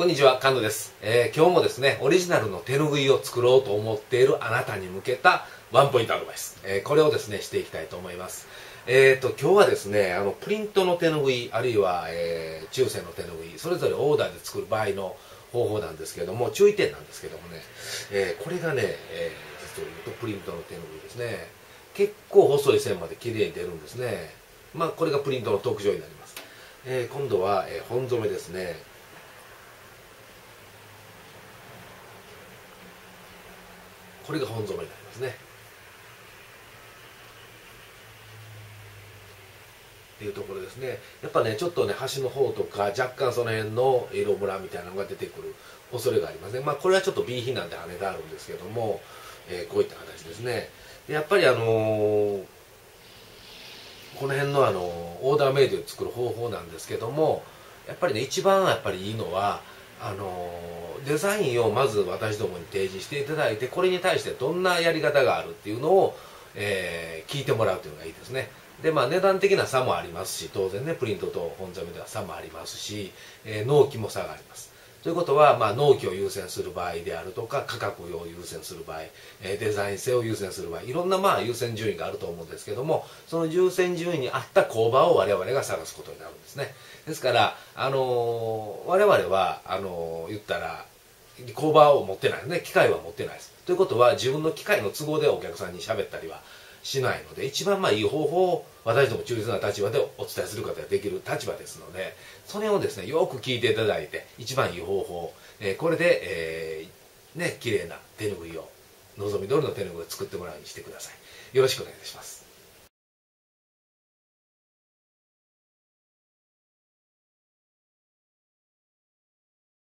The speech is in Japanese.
こんにちは、神野です、えー今日もですね、オリジナルの手ぬぐいを作ろうと思っているあなたに向けたワンポイントアドバイス。えーこれをですね、していきたいと思います。えっ、と、今日はですね、あの、プリントの手ぬぐい、あるいは、えー中世の手ぬぐい、それぞれオーダーで作る場合の方法なんですけども、注意点なんですけどもね、えこれがね、えー実を言うとプリントの手ぬぐいですね。結構細い線まで綺麗に出るんですね。まあ、これがプリントの特徴になります。え今度は、え本染めですね。これが本染めになりますね。っていうところですね。やっぱね、ちょっとね、端の方とか、若干その辺の色ムラみたいなのが出てくる恐れがありますね。まあ、これはちょっと B 品なんで跳ねてあるんですけども、えーこういった形ですね。でやっぱりあのーこの辺のあのオーダーメイドで作る方法なんですけどもやっぱりね一番やっぱりいいのはあのデザインをまず私どもに提示していただいてこれに対してどんなやり方があるっていうのを、えー聞いてもらうというのがいいですね。でまあ値段的な差もありますし当然ねプリントと本染めでは差もありますし、えー納期も差があります。ということは、まあ、納期を優先する場合であるとか価格を優先する場合、えーデザイン性を優先する場合いろんなまあ優先順位があると思うんですけどもその優先順位に合った工場を我々が探すことになるんですね。ですから、あのー我々はあのー言ったら工場を持ってないね。機械は持ってないです。ということは自分の機械の都合でお客さんに喋ったりはしないので一番まあいい方法を私ども中立な立場でお伝えすることができる立場ですのでそれをですねよく聞いていただいて一番いい方法、えーこれで、えーね綺麗な手ぬぐいを望み通りの手ぬぐいを作ってもらうようにしてください。よろしくお願いします。